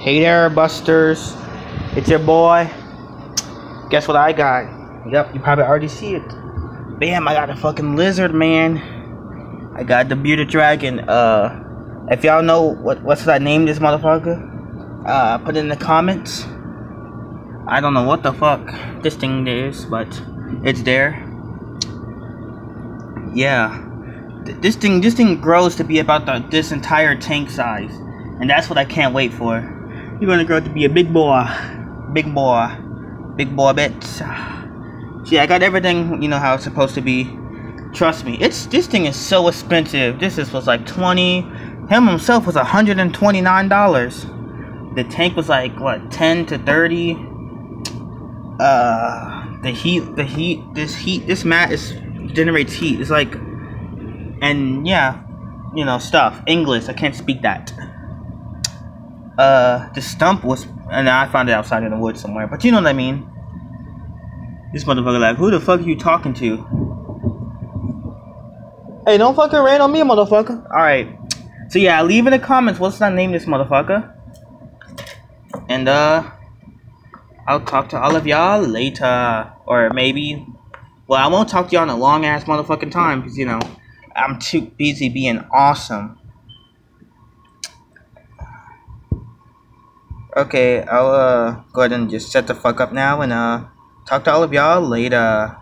Hey there, Busters. It's your boy. Guess what I got? Yep, you probably already see it. Bam, I got a fucking lizard, man. I got the bearded dragon. Uh, if y'all know what what's that name this motherfucker, uh, put it in the comments. I don't know what the fuck this thing is, but it's there. Yeah, Th- this thing this thing grows to be about the, this entire tank size, and that's what I can't wait for. You're gonna grow to be a big boy, big boy, big boy bitch. See, I got everything you know how it's supposed to be. Trust me, it's this thing is so expensive. This is was like twenty. Him himself was hundred and twenty nine dollars. The tank was like what ten to thirty. Uh, the heat, the heat, this heat, this mat is generates heat. It's like, and yeah, you know stuff. English, I can't speak that. Uh, the stump was, and I found it outside in the woods somewhere. But you know what I mean. This motherfucker like, who the fuck are you talking to? Hey, don't fucking rain on me, motherfucker. Alright. So yeah, leave in the comments what's that name this motherfucker. And uh I'll talk to all of y'all later. Or maybe well I won't talk to y'all in a long ass motherfucking time because you know I'm too busy being awesome. Okay, I'll uh go ahead and just shut the fuck up now and uh talk to all of y'all later.